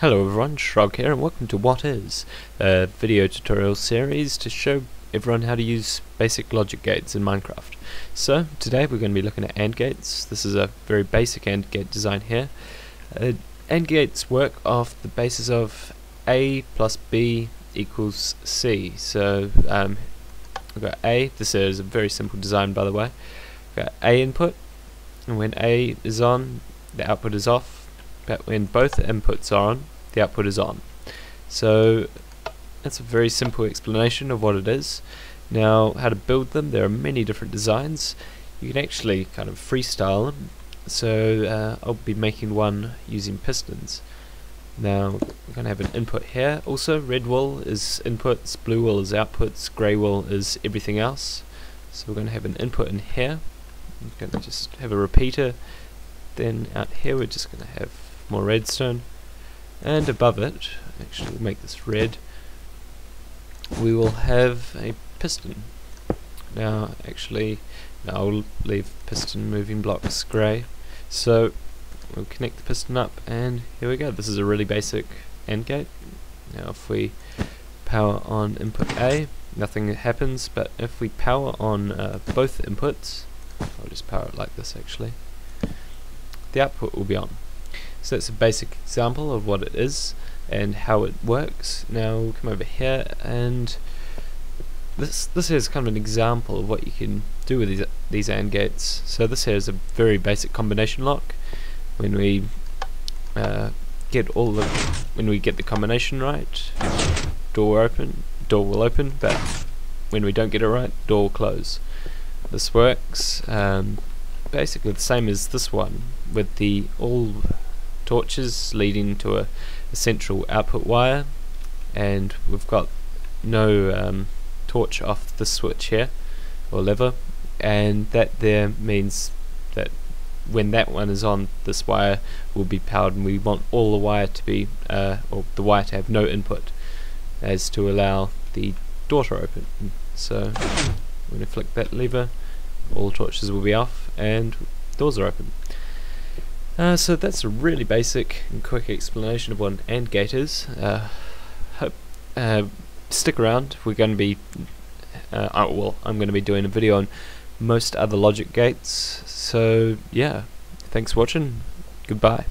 Hello everyone, Shrogg here and welcome to What Is, a video tutorial series to show everyone how to use basic logic gates in Minecraft. So, today we're going to be looking at AND gates. This is a very basic AND gate design here. Uh, AND gates work off the basis of A plus B equals C. So, um, we've got A, this is a very simple design by the way. We've got A input, and when A is on, the output is off, but when both inputs are on, the output is on. So that's a very simple explanation of what it is. Now, how to build them, there are many different designs. You can actually kind of freestyle them. So uh, I'll be making one using pistons. Now, we're going to have an input here. Also, red wool is inputs, blue wool is outputs, grey wool is everything else. So we're going to have an input in here. I'm going to just have a repeater. Then out here we're just going to have more redstone. And above it actually we'll make this red we will have a piston. Now actually I'll leave piston moving blocks grey. So we'll connect the piston up and here we go. This is a really basic AND gate. Now if we power on input A nothing happens but if we power on uh, both inputs I'll just power it like this actually the output will be on so that's a basic example of what it is and how it works. Now we'll come over here and this this is kind of an example of what you can do with these these AND gates. So this here is a very basic combination lock. When we uh, get all the when we get the combination right, door open, door will open, but when we don't get it right, door will close. This works um, basically the same as this one with the all torches leading to a, a central output wire. And we've got no um, torch off the switch here or lever. And that there means that when that one is on this wire will be powered. And we want all the wire to be uh, or the wire to have no input as to allow the door to open. So when I flick that lever all torches will be off and doors are open uh, so that's a really basic and quick explanation of what an AND gate is. Uh, hope, uh, stick around, we're going to be, oh, well, I'm going to be doing a video on most other logic gates, so yeah, thanks for watching, goodbye.